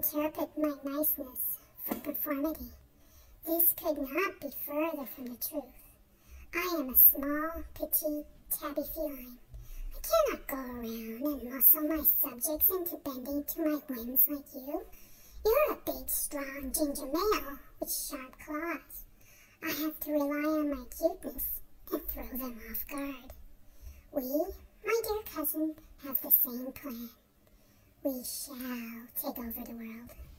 misinterpret my niceness for conformity. This could not be further from the truth. I am a small, petite, tabby feline. I cannot go around and muscle my subjects into bending to my whims like you. You're a big, strong ginger male with sharp claws. I have to rely on my cuteness and throw them off guard. We, my dear cousin, have the same plan. We shall take over the world.